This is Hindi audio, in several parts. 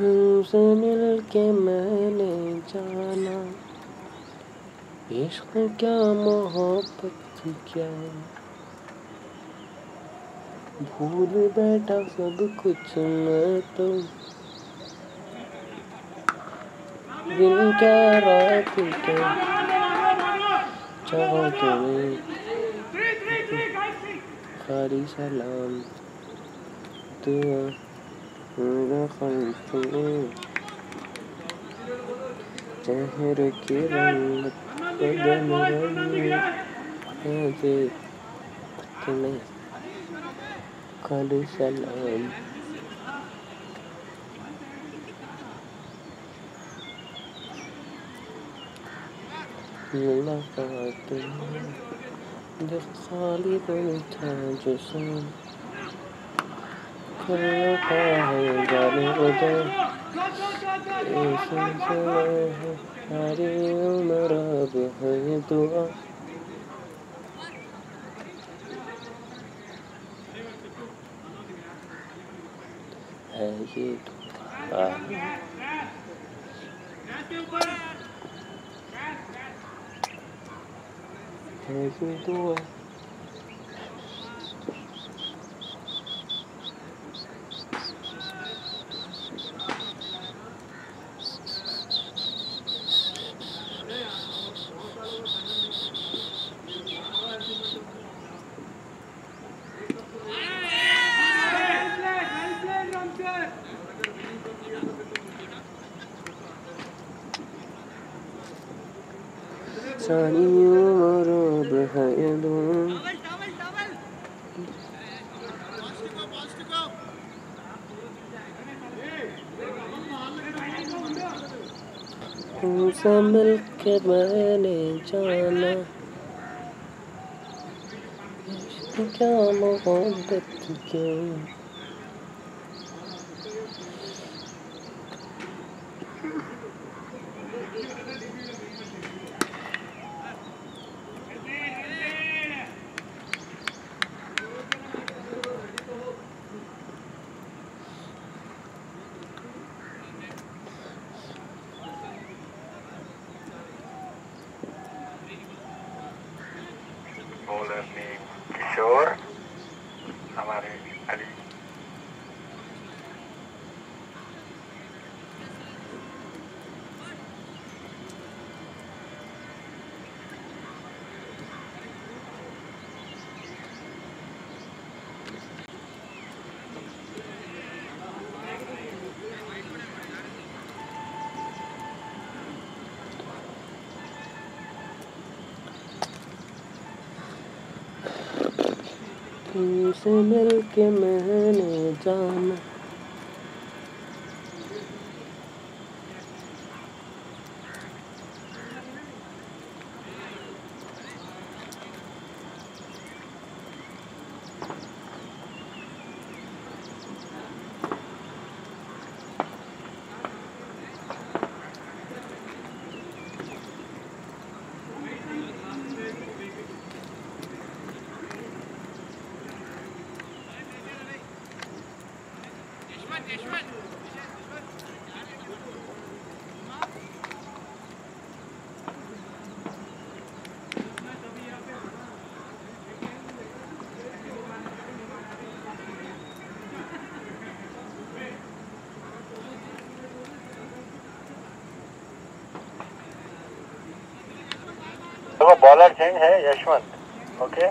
हमसे मिल के मैंने जाना। इश्क क्या मोहब्बत क्या? भूल बैठा सब कुछ मैं तो। दिन क्या रात क्या चाहो तुम्हें खाली सलाम, दुआ चेहरे की रंग बदल रही है जे तुम्हें खाली सलाम मुलाकात जब खाली दिल था जिसम खुलता है जाने उधर है सारी उम्र अब है दुआ है ये दुआ। है ये दुआ। सारी उम्र अब है ये दुआ तुमसे मिल के मैंने जाना इश्क क्या मोहब्बत क्या बॉलर ने किशोर हमारे अली तुमसे मिल के मैंने जाना। देखो बॉलर चेंज है यशवंत ओके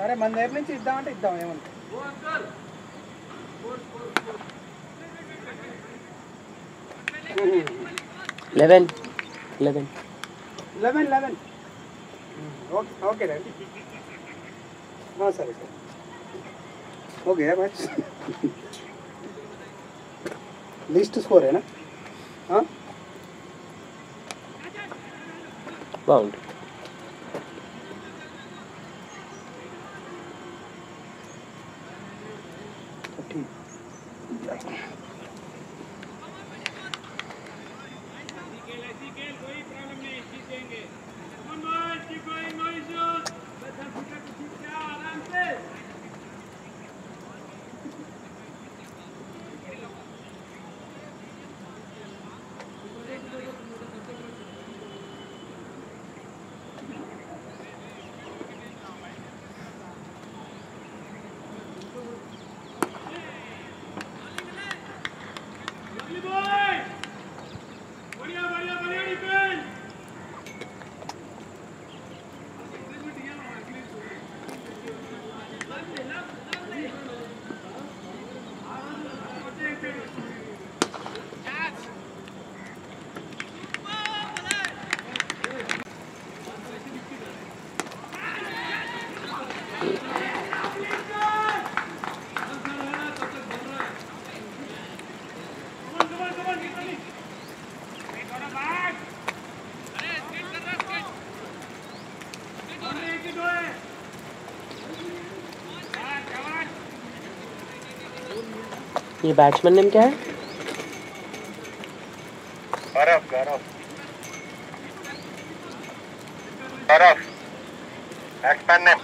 సరే మన దగ్గర నుంచి ఇద్దామంటే ఇద్దాం ఏమన్నా eleven eleven eleven eleven okay okay రండి సరే సరే ఓకే మ్యాచ్ లీస్ట్ స్కోరేనా బాగుంది ये बैट्समैन नेम क्या है? Gaurav Gaurav Gaurav batsman name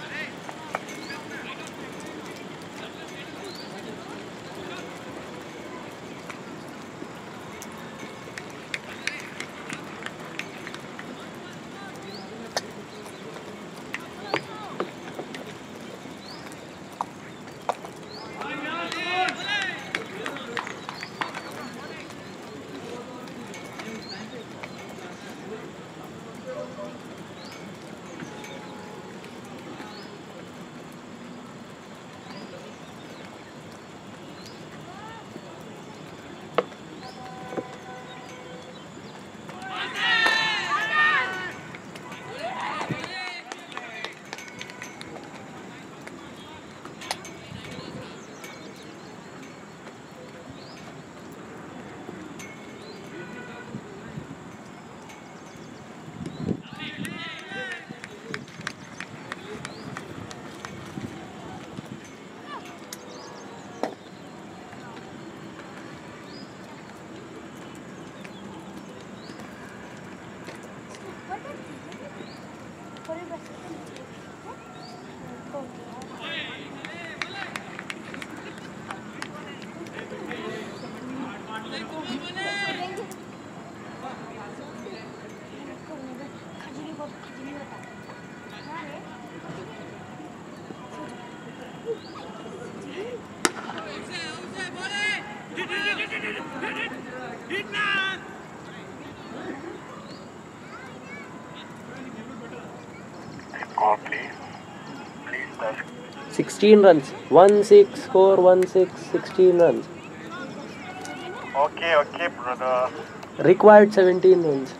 16 runs. 1 6 4 1 6 16 runs. Okay, okay, brother. required 17 runs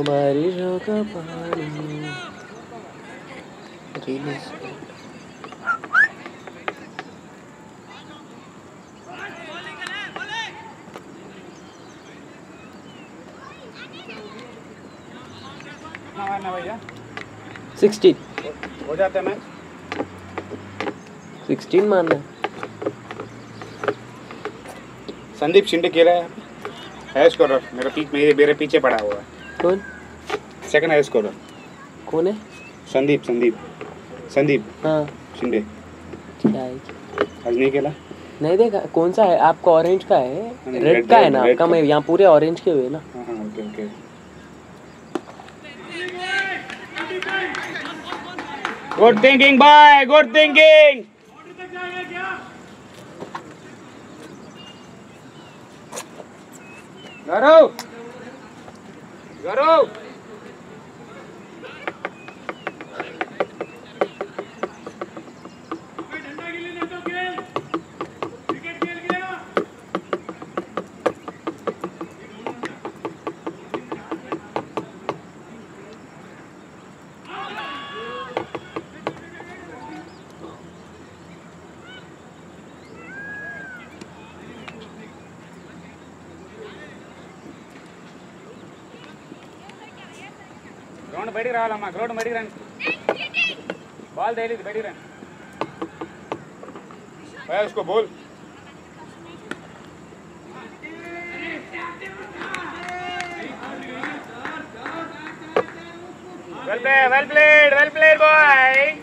हमारी का पानी। रिलीज़ ना ना भैया 60 हो। जाता है मैच सिक्सटीन है। संदीप शिंदे खेला है। है स्कोरर मेरा पीछे मेरे मेरे पीछे पड़ा हुआ है। कौन? सेकंड है स्कोरर कौन है? संदीप संदीप। संदीप। हाँ। शिंदे। क्या है? आज नहीं खेला? नहीं देखा। कौन सा है? आपका ऑरेंज का है? रेड का है ना? आपका मैं यहाँ पूरे ऑरेंज के हुए ना। हाँ हाँ okay okay good thinking bye good thinking Gaurav Gaurav ground బయటికి రావాలమ్మా గ్రౌండ్ బయటికి రండి బాల్ తేలింది బయటికి రండి भैया उसको बोल well played well played well played boy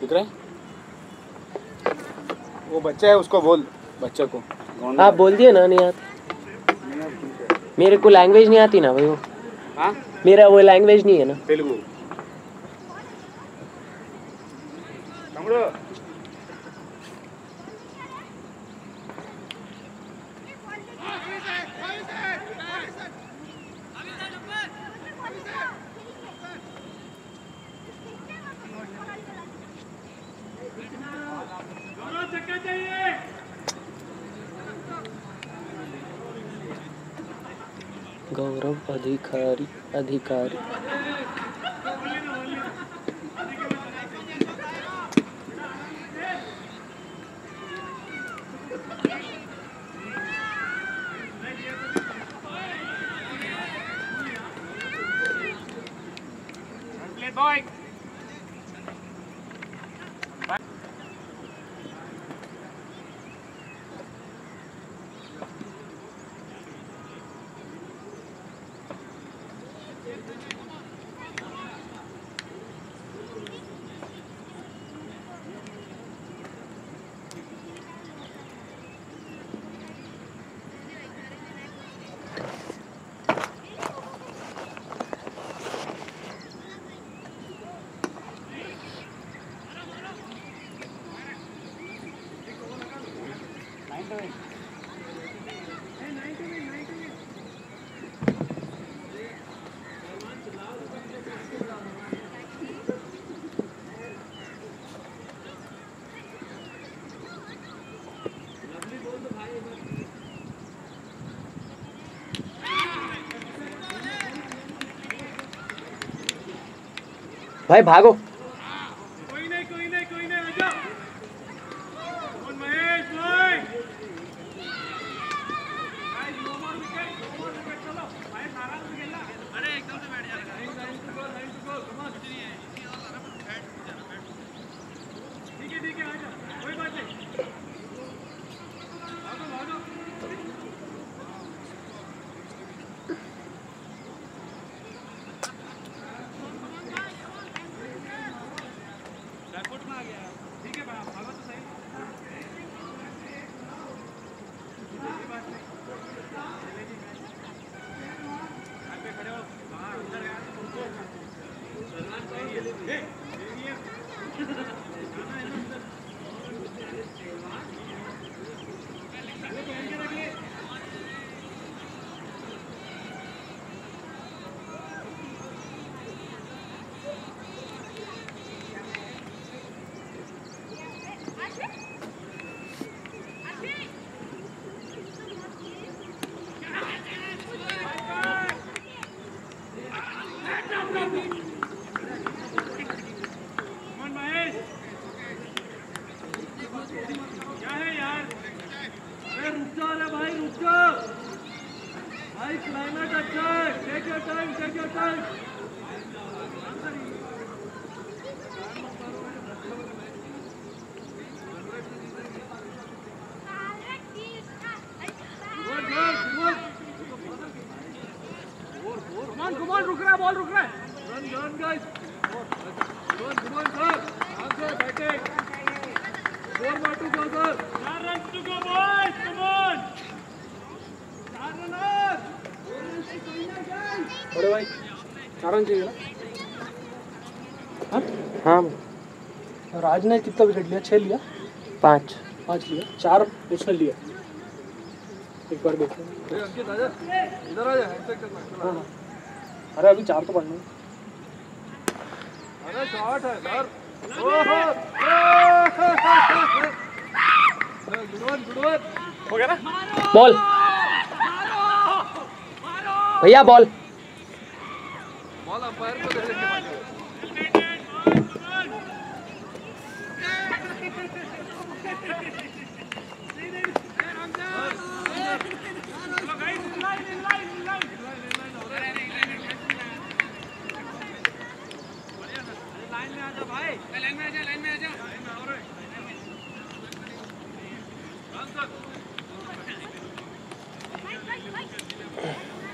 दिख रहा है वो बच्चा है उसको बोल। बच्चे को। आप बोल दिए ना नहीं आती। मेरे को लैंग्वेज नहीं आती ना भाई वो। हा? मेरा वो लैंग्वेज नहीं है ना। तेलुगु। गौरव अधिकारी अधिकारी भाई भागो। Nice, Mehmet, attack! Take your time, take your time! बड़े भाई चार चाहिए ना? हाँ। राज ने कितना विकेट लिया? छह लिया? पाँच। पाँच लिया। चार उसने लिया। एक बार देखो। इधर आ जा हैंडशेक करना हाँ। हाँ अरे अभी चार तो पढ़ना अरे शॉट है सर हो गया ना? बॉल। भैया बॉल। बॉल अंपायर को दे देंगे Hey, hey, hey.